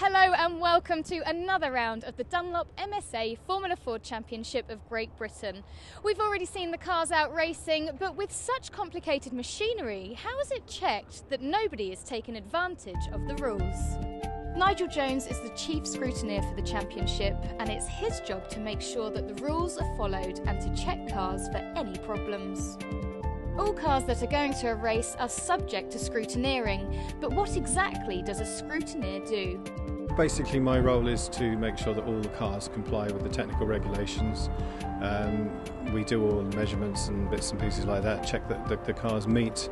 Hello and welcome to another round of the Dunlop MSA Formula Ford Championship of Great Britain. We've already seen the cars out racing, but with such complicated machinery, how is it checked that nobody is taking advantage of the rules? Nigel Jones is the chief scrutineer for the championship, and it's his job to make sure that the rules are followed and to check cars for any problems. All cars that are going to a race are subject to scrutineering, but what exactly does a scrutineer do? Basically, my role is to make sure that all the cars comply with the technical regulations. Um, we do all the measurements and bits and pieces like that, check that the, the cars meet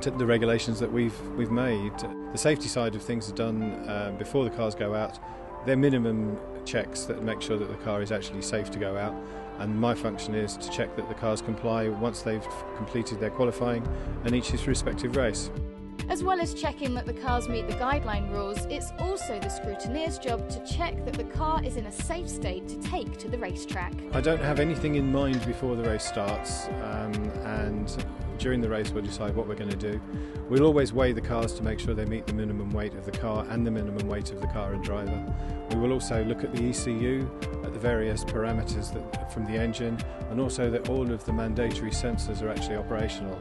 the, the, regulations that we've, we've made. The safety side of things are done uh, before the cars go out. They're minimum checks that make sure that the car is actually safe to go out and my function is to check that the cars comply once they've completed their qualifying and each respective race. As well as checking that the cars meet the guideline rules, it's also the scrutineer's job to check that the car is in a safe state to take to the racetrack. I don't have anything in mind before the race starts, um, and during the race we'll decide what we're going to do. We'll always weigh the cars to make sure they meet the minimum weight of the car and the minimum weight of the car and driver. We will also look at the ECU, at the various parameters that, from the engine, and also that all of the mandatory sensors are actually operational.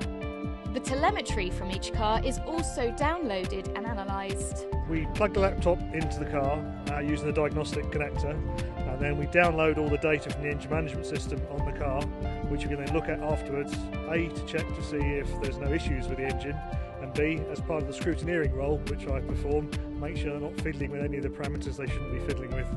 The telemetry from each car is also downloaded and analysed. We plug the laptop into the car uh, using the diagnostic connector and then we download all the data from the engine management system on the car which we can then look at afterwards A to check to see if there's no issues with the engine and B as part of the scrutineering role which I perform make sure they're not fiddling with any of the parameters they shouldn't be fiddling with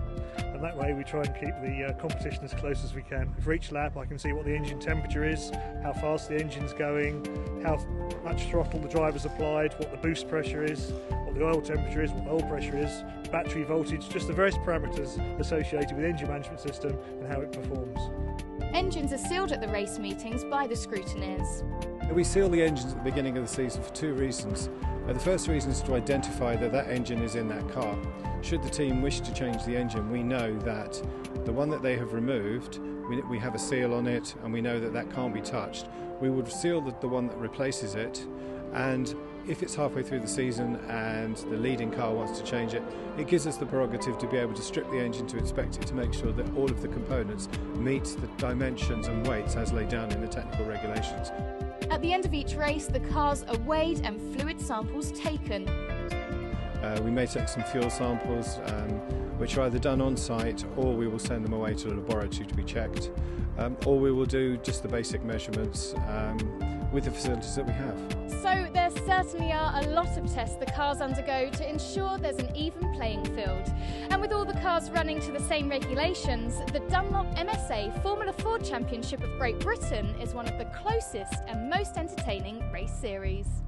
and that way we try and keep the uh, competition as close as we can. For each lap I can see what the engine temperature is, how fast the engine's going, how much throttle the driver's applied, what the boost pressure is, what the oil temperature is, what the oil pressure is, battery voltage, just the various parameters associated with the engine management system and how it performs. Engines are sealed at the race meetings by the scrutineers. We seal the engines at the beginning of the season for two reasons. Uh, the first reason is to identify that that engine is in that car. Should the team wish to change the engine, we know that the one that they have removed, we, have a seal on it and we know that that can't be touched. We would seal the, the one that replaces it and if it's halfway through the season and the leading car wants to change it, it gives us the prerogative to be able to strip the engine to inspect it to make sure that all of the components meet the dimensions and weights as laid down in the technical regulations. At the end of each race, the cars are weighed and fluid samples taken. Uh, we may take some fuel samples, um, which are either done on site or we will send them away to a laboratory to be checked, um, or we will do just the basic measurements um, with the facilities that we have. So there certainly are a lot of tests the cars undergo to ensure there's an even playing field. And with all the cars running to the same regulations, the Dunlop MSA Formula Ford Championship of Great Britain is one of the closest and most entertaining race series.